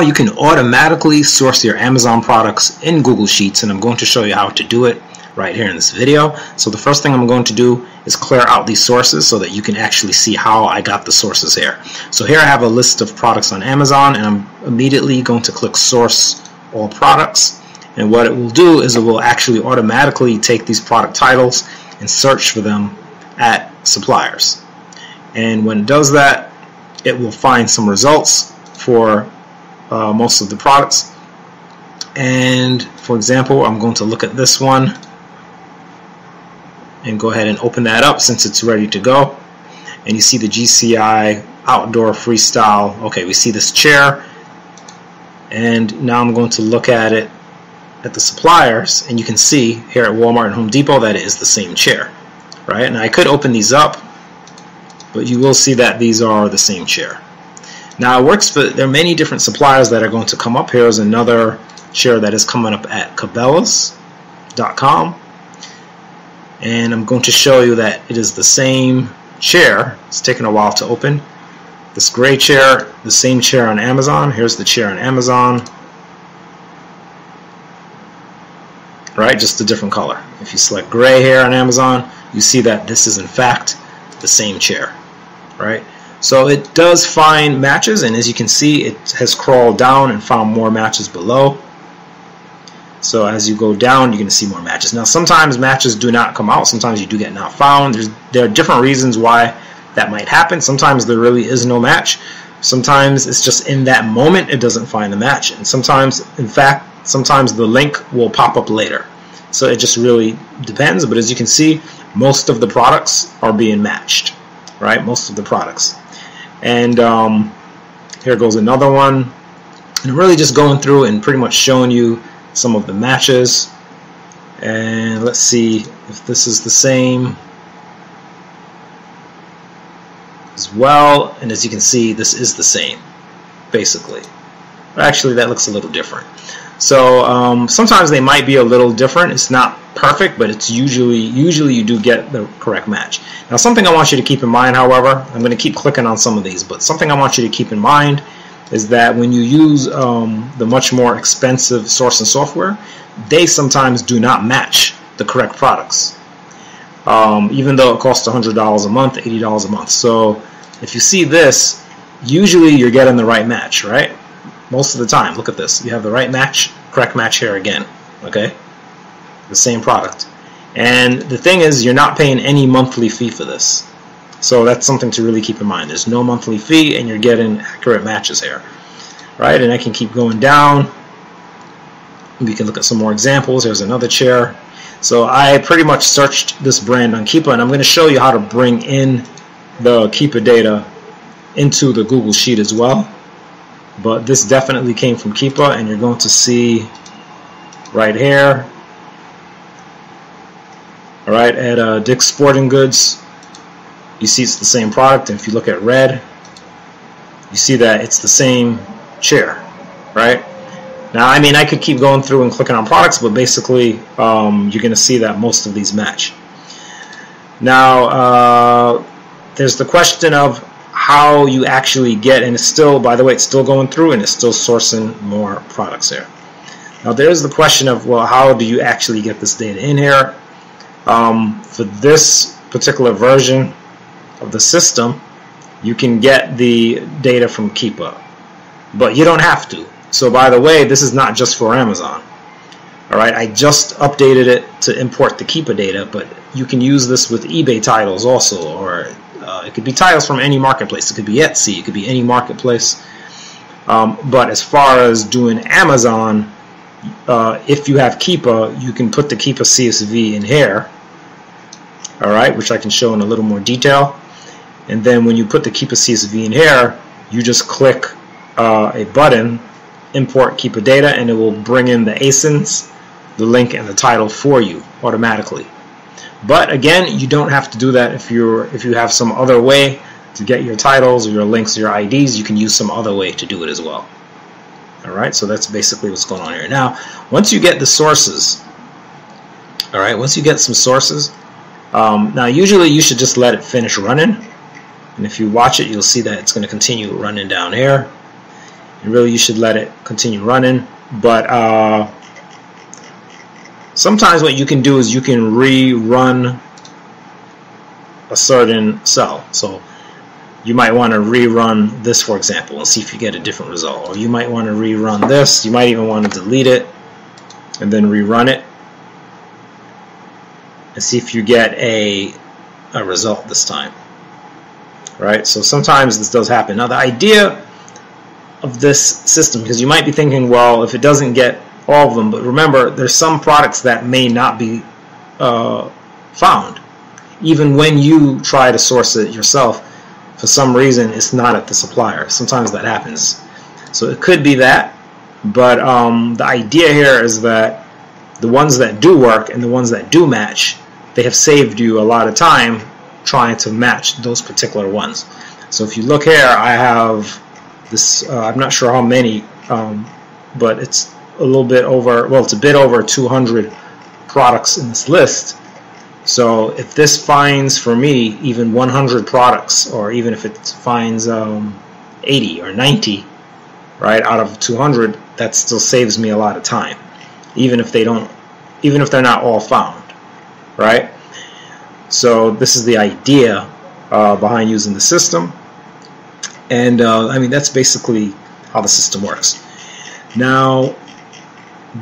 You can automatically source your Amazon products in Google Sheets and I'm going to show you how to do it right here in this video. So the first thing I'm going to do is clear out these sources so that you can actually see how I got the sources here. So here I have a list of products on Amazon and I'm immediately going to click source all products and what it will do is it will actually automatically take these product titles and search for them at suppliers. And when it does that, it will find some results for uh, most of the products. And for example, I'm going to look at this one and go ahead and open that up since it's ready to go. And you see the GCI outdoor freestyle. Okay, we see this chair. And now I'm going to look at it at the suppliers and you can see here at Walmart and Home Depot that it is the same chair. Right? And I could open these up, but you will see that these are the same chair. Now it works for, there are many different suppliers that are going to come up. Here is another share that is coming up at Cabela's.com. And I'm going to show you that it is the same chair. It's taken a while to open. This gray chair, the same chair on Amazon. Here's the chair on Amazon. Right, just a different color. If you select gray here on Amazon, you see that this is in fact the same chair. Right? So it does find matches and as you can see it has crawled down and found more matches below. So as you go down, you're going to see more matches. Now, sometimes matches do not come out. Sometimes you do get not found. There's, there are different reasons why that might happen. Sometimes there really is no match. Sometimes it's just in that moment it doesn't find the match. And sometimes, in fact, sometimes the link will pop up later. So it just really depends. But as you can see, most of the products are being matched, right? Most of the products. And um, here goes another one. And really just going through and pretty much showing you some of the matches. And let's see if this is the same as well. And as you can see, this is the same, basically. Actually, that looks a little different. So um, sometimes they might be a little different. It's not perfect, but it's usually usually you do get the correct match. Now something I want you to keep in mind, however, I'm going to keep clicking on some of these, but something I want you to keep in mind is that when you use um, the much more expensive sourcing software, they sometimes do not match the correct products. Um, even though it costs $100 a month, $80 a month. So if you see this, usually you're getting the right match, right? Most of the time, look at this. You have the right match, correct match here again, okay? The same product. And the thing is, you're not paying any monthly fee for this. So that's something to really keep in mind. There's no monthly fee and you're getting accurate matches here. Right? And I can keep going down. We can look at some more examples. There's another chair. So I pretty much searched this brand on Keepa and I'm going to show you how to bring in the Keepa data into the Google Sheet as well but this definitely came from Keepa and you're going to see right here. All right at uh, Dick's Sporting Goods you see it's the same product and if you look at red you see that it's the same chair right? Now I mean I could keep going through and clicking on products but basically um, you're gonna see that most of these match. Now uh, there's the question of how you actually get, and it's still, by the way, it's still going through and it's still sourcing more products there Now there's the question of, well, how do you actually get this data in here? Um, for this particular version of the system, you can get the data from Keepa, but you don't have to. So by the way, this is not just for Amazon. All right, I just updated it to import the Keepa data, but you can use this with eBay titles also, or uh, it could be titles from any marketplace. It could be Etsy. It could be any marketplace. Um, but as far as doing Amazon, uh, if you have Keepa, you can put the Keepa CSV in here. All right, which I can show in a little more detail. And then when you put the Keepa CSV in here, you just click uh, a button, import Keepa data, and it will bring in the ASINs, the link, and the title for you automatically. But again, you don't have to do that if you're if you have some other way to get your titles or your links or your IDs, you can use some other way to do it as well. Alright, so that's basically what's going on here. Now, once you get the sources, alright, once you get some sources, um, now usually you should just let it finish running. And if you watch it, you'll see that it's going to continue running down here. and really you should let it continue running but uh, sometimes what you can do is you can rerun a certain cell. So you might want to rerun this for example and see if you get a different result. Or you might want to rerun this. You might even want to delete it and then rerun it and see if you get a, a result this time. Right? So sometimes this does happen. Now the idea of this system because you might be thinking well if it doesn't get all of them but remember there's some products that may not be uh, found even when you try to source it yourself for some reason it's not at the supplier. Sometimes that happens. So it could be that, but um, the idea here is that the ones that do work and the ones that do match, they have saved you a lot of time trying to match those particular ones. So if you look here, I have this, uh, I'm not sure how many, um, but it's a little bit over, well, it's a bit over 200 products in this list. So if this finds for me even 100 products, or even if it finds um, 80 or 90, right, out of 200, that still saves me a lot of time, even if they don't, even if they're not all found, right? So this is the idea uh, behind using the system, and uh, I mean that's basically how the system works. Now,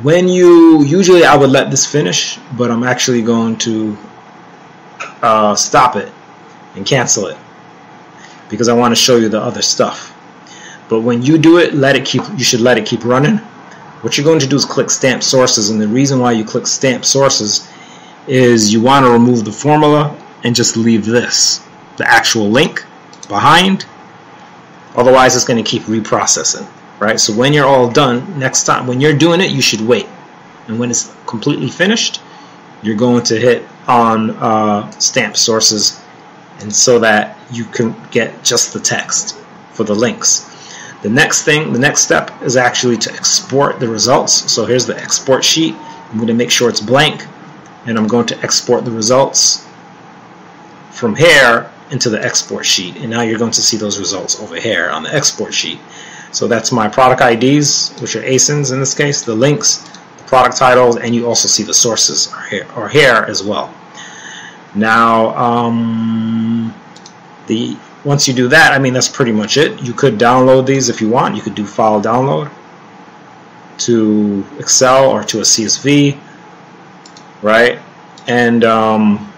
when you usually I would let this finish, but I'm actually going to uh, stop it and cancel it because I want to show you the other stuff. But when you do it, let it keep. You should let it keep running. What you're going to do is click stamp sources, and the reason why you click stamp sources is you want to remove the formula and just leave this, the actual link behind. Otherwise, it's going to keep reprocessing, right? So when you're all done, next time when you're doing it, you should wait. And when it's completely finished, you're going to hit on uh, stamp sources and so that you can get just the text for the links. The next thing, the next step is actually to export the results. So here's the export sheet. I'm going to make sure it's blank and I'm going to export the results from here into the export sheet and now you're going to see those results over here on the export sheet. So that's my product IDs, which are ASINs in this case, the links, the product titles, and you also see the sources are here, are here as well. Now, um, the once you do that, I mean, that's pretty much it. You could download these if you want. You could do file download to Excel or to a CSV, right? And um,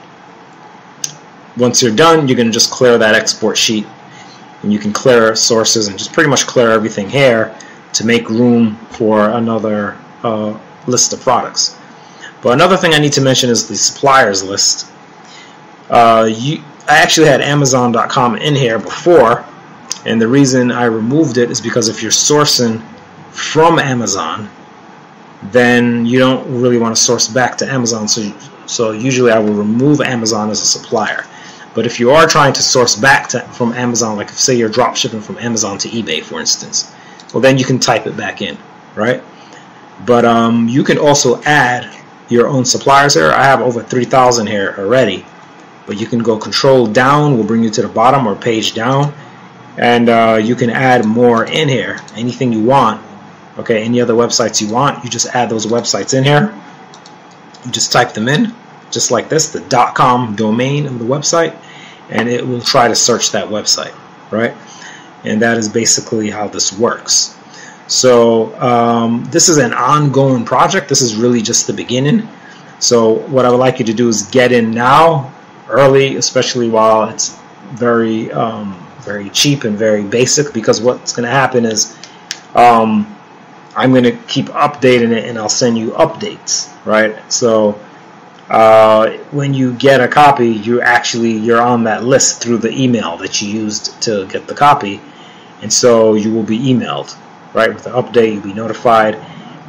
once you're done, you're going to just clear that export sheet and you can clear sources and just pretty much clear everything here to make room for another uh, list of products. But another thing I need to mention is the suppliers list. Uh, you, I actually had Amazon.com in here before, and the reason I removed it is because if you're sourcing from Amazon, then you don't really want to source back to Amazon. So, so usually I will remove Amazon as a supplier. But if you are trying to source back to, from Amazon, like if say you're drop shipping from Amazon to eBay, for instance, well then you can type it back in, right? But um, you can also add your own suppliers here. I have over 3,000 here already. But you can go control down, will bring you to the bottom or page down. And uh, you can add more in here, anything you want. Okay, any other websites you want, you just add those websites in here. You just type them in, just like this, the .com domain of the website, and it will try to search that website, right? And that is basically how this works. So um, this is an ongoing project. This is really just the beginning. So what I would like you to do is get in now, early, especially while it's very, um, very cheap and very basic. Because what's going to happen is um, I'm going to keep updating it, and I'll send you updates, right? So uh, when you get a copy, you actually you're on that list through the email that you used to get the copy, and so you will be emailed right? With the update, you'll be notified.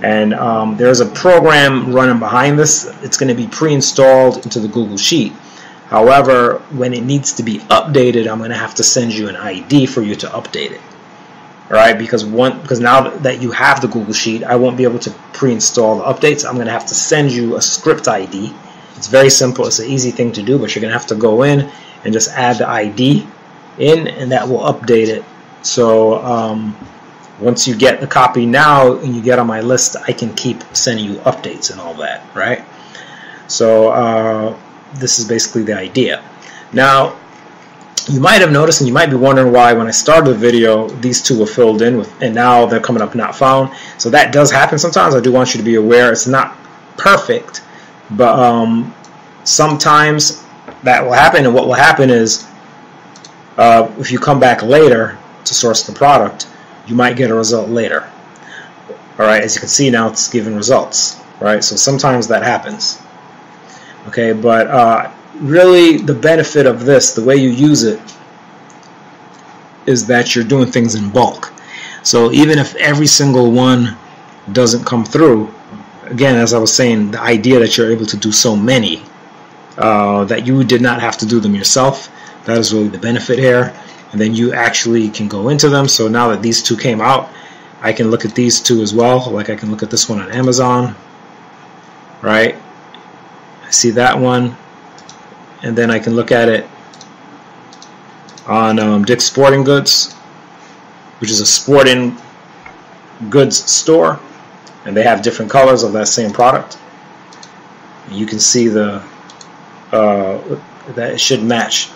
And um, there's a program running behind this. It's going to be pre-installed into the Google Sheet. However, when it needs to be updated, I'm going to have to send you an ID for you to update it. Right? Because one, because now that you have the Google Sheet, I won't be able to pre-install the updates. I'm going to have to send you a script ID. It's very simple. It's an easy thing to do, but you're going to have to go in and just add the ID in, and that will update it. So um, once you get the copy now and you get on my list, I can keep sending you updates and all that, right? So uh, this is basically the idea. Now, you might have noticed and you might be wondering why when I started the video these two were filled in with and now they're coming up not found so that does happen sometimes I do want you to be aware it's not perfect but um, sometimes that will happen and what will happen is uh, if you come back later to source the product you might get a result later. Alright as you can see now it's giving results right? So sometimes that happens. Okay but uh, really the benefit of this, the way you use it, is that you're doing things in bulk. So even if every single one doesn't come through, again, as I was saying, the idea that you're able to do so many, uh, that you did not have to do them yourself, that is really the benefit here. And then you actually can go into them. So now that these two came out, I can look at these two as well. Like I can look at this one on Amazon, right? I see that one and then I can look at it on um, Dick's Sporting Goods, which is a sporting goods store, and they have different colors of that same product. You can see the uh, that it should match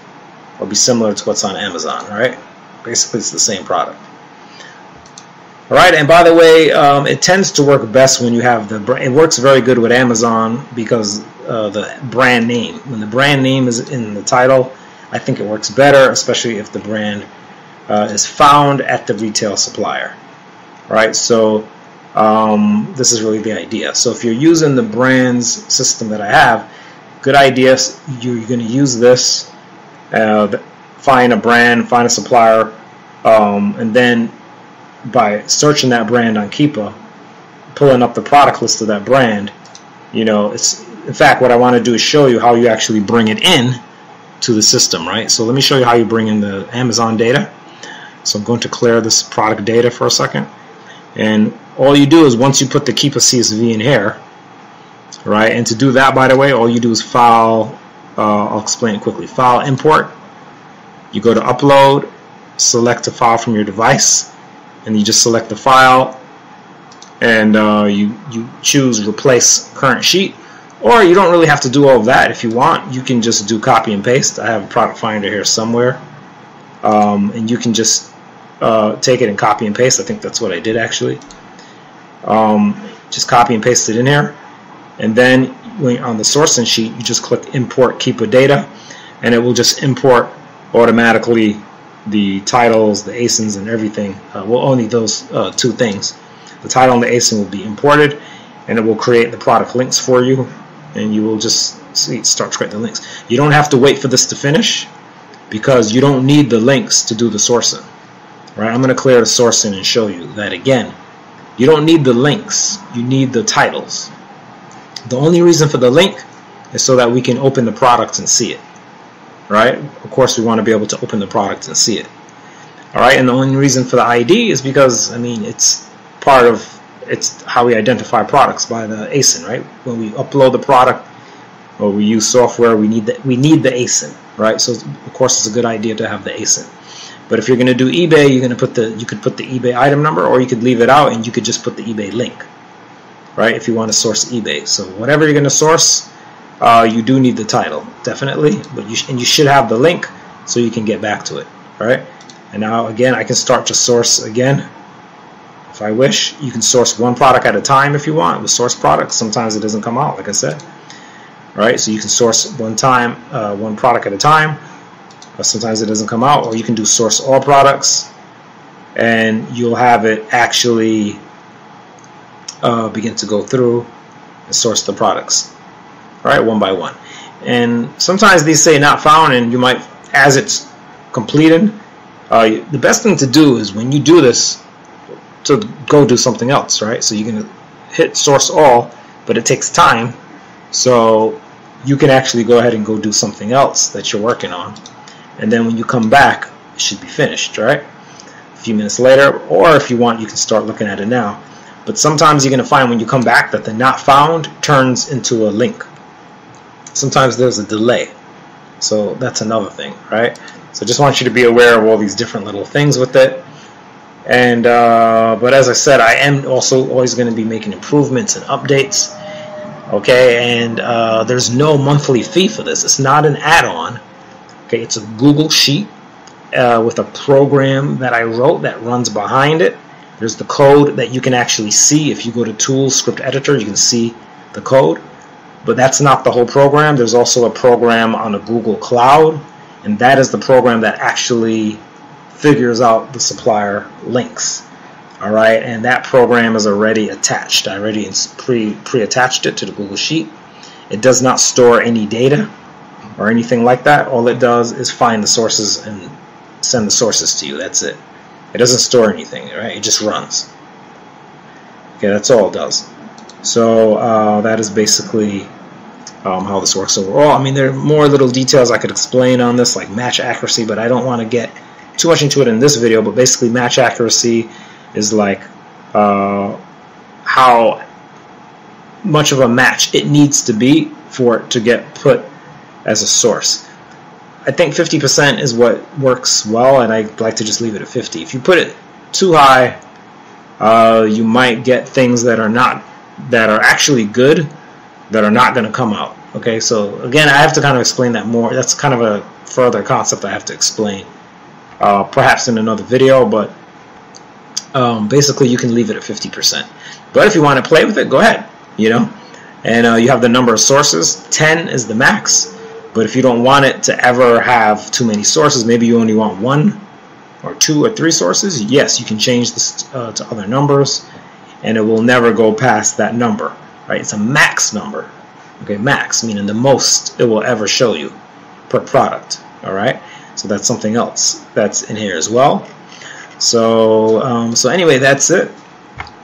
or be similar to what's on Amazon, right? Basically, it's the same product. All right, and by the way, um, it tends to work best when you have the. It works very good with Amazon because uh, the brand name. When the brand name is in the title, I think it works better, especially if the brand uh, is found at the retail supplier. All right, so um, this is really the idea. So if you're using the brands system that I have, good idea. You're going to use this. Uh, find a brand, find a supplier, um, and then by searching that brand on Keepa, pulling up the product list of that brand, you know, it's in fact what I want to do is show you how you actually bring it in to the system, right? So let me show you how you bring in the Amazon data. So I'm going to clear this product data for a second. And all you do is once you put the Keepa CSV in here, right? And to do that, by the way, all you do is file, uh, I'll explain it quickly. File import, you go to upload, select a file from your device, and you just select the file and uh, you, you choose replace current sheet or you don't really have to do all of that if you want. You can just do copy and paste. I have a product finder here somewhere. Um, and you can just uh, take it and copy and paste. I think that's what I did actually um, just copy and paste it in here and then when on the sourcing sheet you just click import Keepa data and it will just import automatically the titles, the ASINs, and everything. Uh, well, only those uh, two things. The title and the ASIN will be imported, and it will create the product links for you, and you will just see start creating the links. You don't have to wait for this to finish because you don't need the links to do the sourcing. Right? I'm going to clear the sourcing and show you that again. You don't need the links. You need the titles. The only reason for the link is so that we can open the product and see it right? Of course, we want to be able to open the product and see it. All right, and the only reason for the ID is because I mean it's part of it's how we identify products by the ASIN, right? When we upload the product or we use software, we need the we need the ASIN, right? So of course, it's a good idea to have the ASIN. But if you're going to do eBay, you're going to put the you could put the eBay item number, or you could leave it out and you could just put the eBay link, right? If you want to source eBay. So whatever you're going to source, uh, you do need the title, definitely, but you and you should have the link so you can get back to it. All right, and now again, I can start to source again. If I wish, you can source one product at a time if you want. With source products, sometimes it doesn't come out, like I said. All right, so you can source one time, uh, one product at a time. Sometimes it doesn't come out, or you can do source all products, and you'll have it actually uh, begin to go through and source the products right, one by one. And sometimes these say not found, and you might, as it's completed, uh, the best thing to do is when you do this, to go do something else, right? So you can hit source all, but it takes time. So you can actually go ahead and go do something else that you're working on. And then when you come back, it should be finished, right? A few minutes later, or if you want, you can start looking at it now. But sometimes you're going to find when you come back that the not found turns into a link sometimes there's a delay. So that's another thing, right? So just want you to be aware of all these different little things with it. And uh, but as I said, I am also always going to be making improvements and updates. Okay, and uh, there's no monthly fee for this. It's not an add-on. Okay, it's a Google Sheet uh, with a program that I wrote that runs behind it. There's the code that you can actually see if you go to Tools Script Editor. You can see the code, but that's not the whole program. There's also a program on the Google Cloud, and that is the program that actually figures out the supplier links. All right, and that program is already attached. I already pre pre attached it to the Google Sheet. It does not store any data or anything like that. All it does is find the sources and send the sources to you. That's it. It doesn't store anything, right? It just runs. Okay, that's all it does. So uh, that is basically um, how this works overall. I mean, there are more little details I could explain on this, like match accuracy, but I don't want to get too much into it in this video, but basically match accuracy is like uh, how much of a match it needs to be for it to get put as a source. I think 50% is what works well, and I like to just leave it at 50. If you put it too high, uh, you might get things that are not that are actually good that are not going to come out. Okay, so again, I have to kind of explain that more. That's kind of a further concept I have to explain uh, perhaps in another video, but um, basically you can leave it at 50%. But if you want to play with it, go ahead, you know. And uh, you have the number of sources. 10 is the max. But if you don't want it to ever have too many sources, maybe you only want one or two or three sources, yes, you can change this uh, to other numbers and it will never go past that number, right? It's a max number, okay, max, meaning the most it will ever show you per product, all right? So that's something else that's in here as well. So, um, so anyway, that's it.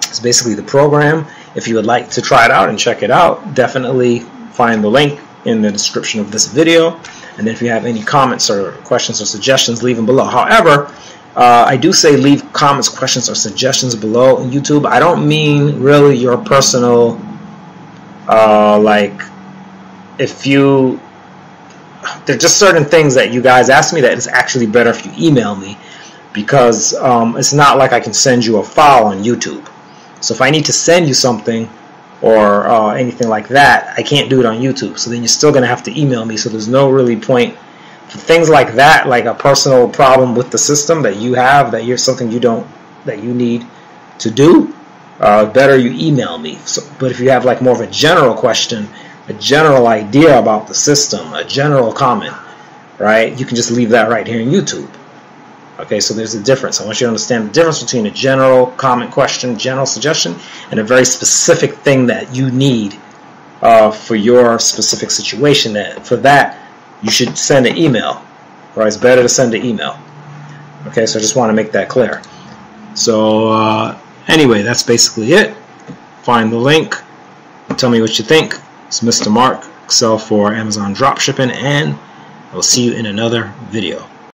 It's basically the program. If you would like to try it out and check it out, definitely find the link in the description of this video. And if you have any comments or questions or suggestions, leave them below. However, uh, I do say leave comments, questions, or suggestions below in YouTube. I don't mean really your personal, uh, like, if you there's just certain things that you guys ask me that it's actually better if you email me because um, it's not like I can send you a file on YouTube. So if I need to send you something or uh, anything like that, I can't do it on YouTube. So then you're still going to have to email me. So there's no really point for things like that, like a personal problem with the system that you have, that you're something you don't, that you need to do. Uh, better you email me. So, but if you have like more of a general question a general idea about the system, a general comment, right? You can just leave that right here in YouTube. Okay, so there's a difference. I want you to understand the difference between a general comment question, general suggestion, and a very specific thing that you need uh, for your specific situation. That for that, you should send an email. Right? It's better to send an email. Okay, so I just want to make that clear. So uh, anyway, that's basically it. Find the link. Tell me what you think. It's Mr. Mark, Excel for Amazon Dropshipping, and I will see you in another video.